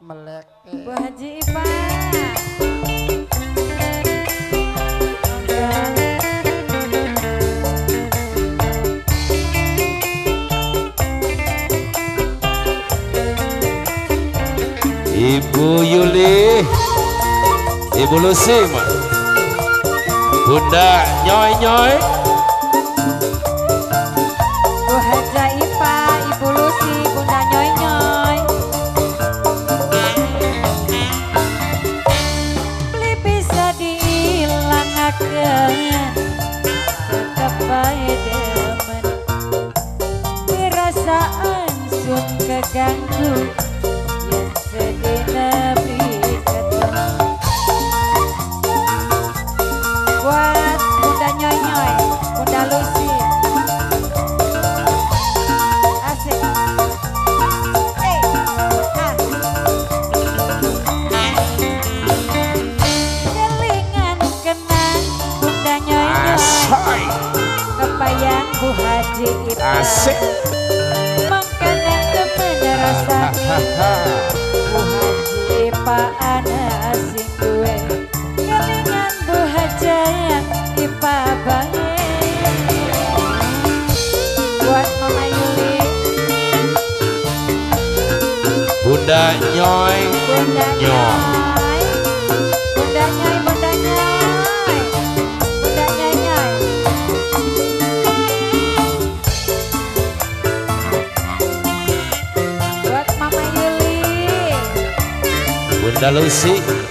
melek. Bu Haji Ipan. Ibu Yuli Ibu Lusim Bunda Nyoy Nyoy asik. Mengkana temen rasa Muhaji pak anak asing gue kelingan buha jaya ipa bangi buat mama Yuli. Bunda Nyoy. Bunda Nyoy. 那老师。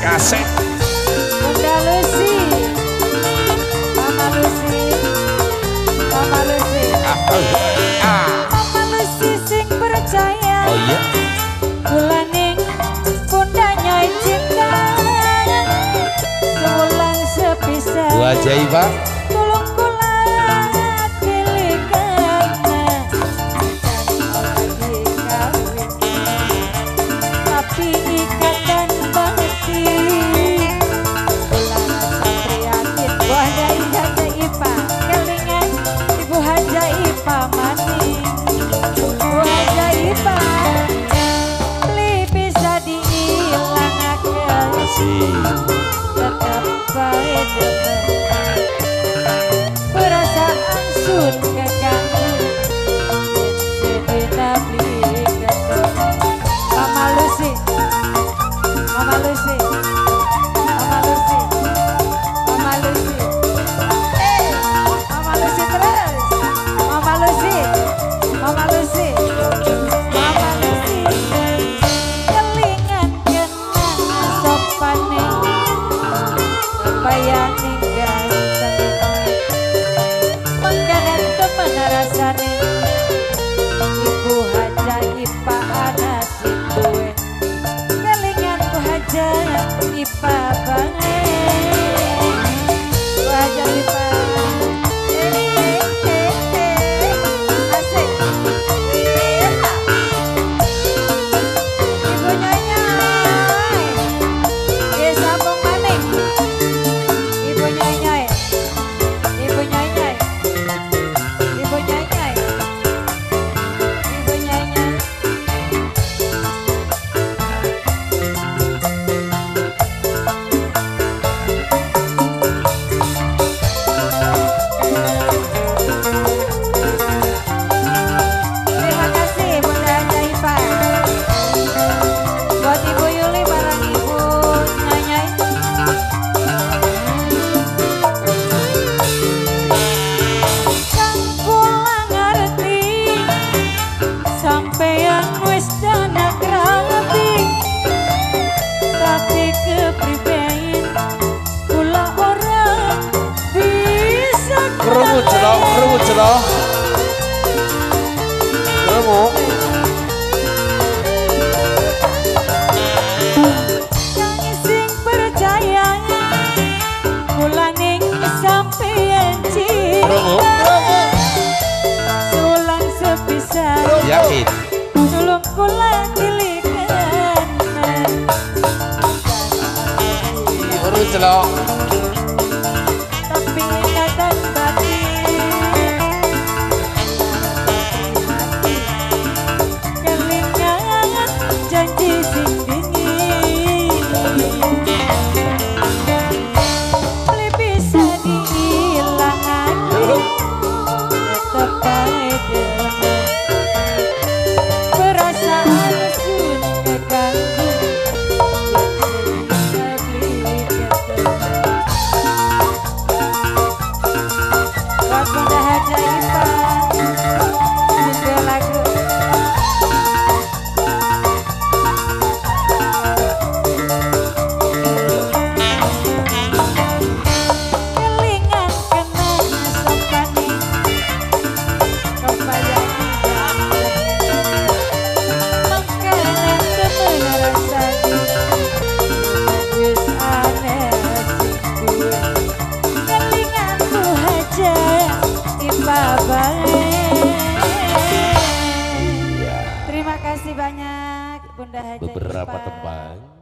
kaset Bunda Lucy. Mama Lucy. Mama Lucy. Ah, oh, ah. Mama Lucy sing percaya. Oh iya. Kulaning bundanya cinta. Sewulang sepisah Wajah Pak Ibu haja ipa anak si kue Kelingan ku ipa banget. 知道？什么？Yakin. Tulung kula dilikan. Terus celok. Beberapa tembang